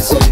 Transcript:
It's